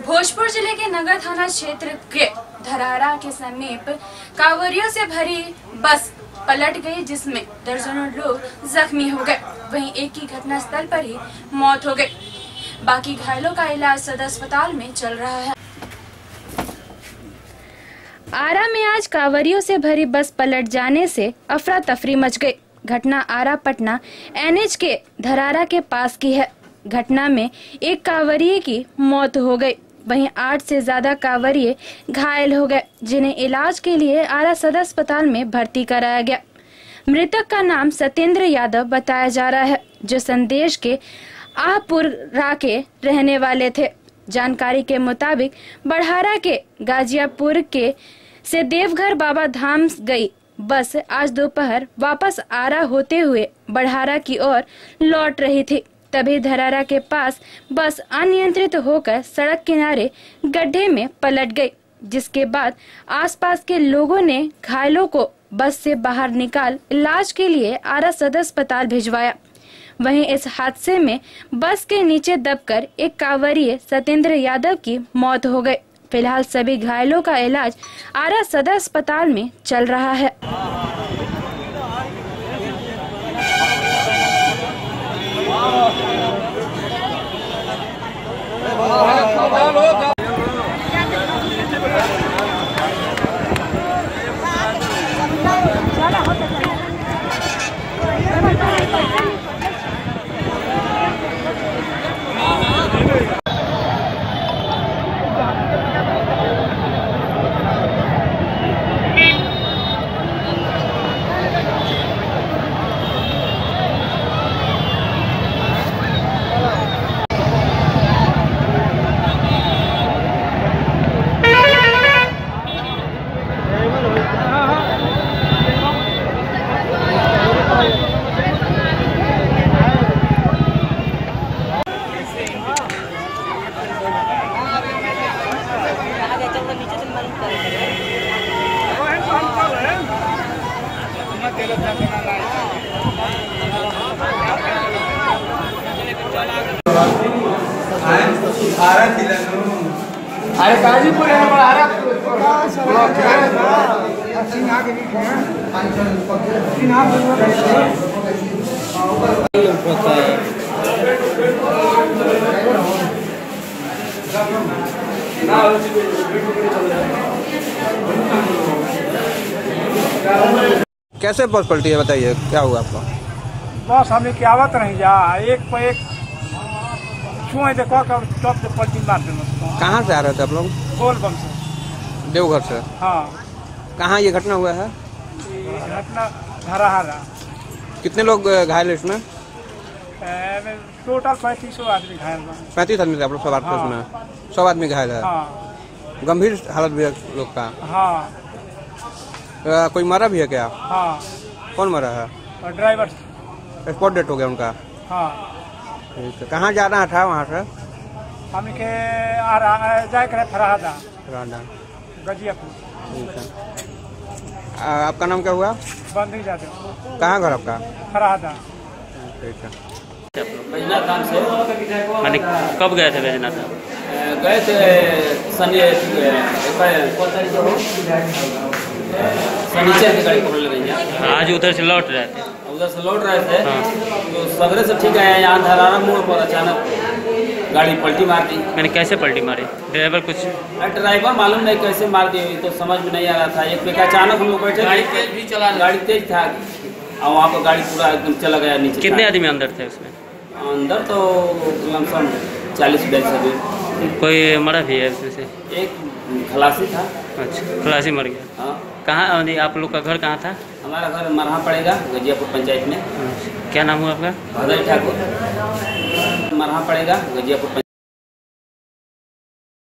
भोजपुर ज़िले के नगर थाना क्षेत्र के धरारा के समीप कांवरियों से भरी बस पलट गई, जिसमें दर्जनों लोग जख्मी हो गए। वहीं एक की घटना स्थल पर ही मौत हो गई। बाकी घायलों का इलाज सदर अस्पताल में चल रहा है। आरा में आज कांवरियों से भरी बस पलट जाने से अफरा तफरी मच गई। घटना आरा पटना एनएच के धरारा के पास की है। घटना में एक कांवरिये की मौत हो गई। वहीं आठ से ज़्यादा कांवरिये घायल हो गए, जिन्हें इलाज के लिए आरा सदर अस्पताल में भर्ती कराया गया। मृतक का नाम सत्येंद्र यादव बताया जा रहा है, जो संदेश के आहपुरा के रहने वाले थे। जानकारी के मुताबिक बढ़ारा के गाजियापुर के से देवघर बाबा धाम गई। बस आज दोपहर वापस आरा होते हुए बढ़ारा की ओर लौट रही थी। तभी धरारा के पास बस अनियंत्रित होकर सड़क किनारे गड्ढे में पलट गई, जिसके बाद आसपास के लोगों ने घायलों को बस से बाहर निकाल इलाज के लिए आरा सदर अस्पताल भिजवाया। वहीं इस हादसे में बस के नीचे दबकर एक कांवरिये सत्येंद्र यादव की मौत हो गई। फ़िलहाल सभी घायलों का इलाज आरा सदर अस्पताल में चल रहा है। अरे गाजीपुर है बड़ा कैसे बस पलटी है बताइए क्या हुआ आपको? बस हमें की आवत नहीं जा एक पे एक छुए देखो टॉप से पलटी मार देना कहाँ से आ रहे थे आप लोग? गोलबम से। देवघर से? हाँ। कहाँ ये घटना हुआ है? घटना धराहरा। कितने लोग घायल है इसमें? टोटल पैंतीस आदमी घायल पैंतीस आदमी थे आप लोग सवार थे हाँ। उसमें सौ आदमी घायल है? हाँ। गंभीर हालत भी है लोग का? हाँ। कोई मरा भी है क्या? हाँ। कौन मरा है? ड्राइवर। स्पॉट डेट हो गया उनका? हाँ। ठीक है। कहाँ जाना था वहाँ से? हम के आ रहा जाए करे फरहादा। राडा गजियापुर। ठीक है। आपका नाम क्या हुआ? बंदी जाते कहाँ घर आपका? फरहादा। ठीक है। बैजनाथ धाम से माने कब गए थे बैजनाथ? धाम? गए थे शनि शनिचर की। गाड़ी पकड़ ले आज उधर से लौट रहे थे। उधर से लौट रहे थे हाँ। तो सगरे से ठीक है यहाँ धरारा मोड़ पर अचानक गाड़ी पलटी मार दी। मैंने कैसे पलटी मारी? ड्राइवर कुछ ड्राइवर मालूम नहीं कैसे मार दी तो समझ में नहीं आ रहा था। एक पे अचानक हम लोग बैठे गाड़ी तेज भी चला गाड़ी तेज था। और वहाँ पर गाड़ी पूरा एकदम चला गया नीचे कितने आदमी अंदर थे उसमें? अंदर तो लमसम चालीस बैठ सके कोई मरा भी है उसमें से? एक खलासी था। अच्छा खलासी मर गया। हाँ। कहाँ आप लोग का घर कहाँ था? हमारा घर मरहा पड़ेगा गजियापुर पंचायत में। क्या नाम हुआ आपका? भदर ठाकुर। मरहा पड़ेगा गजियापुर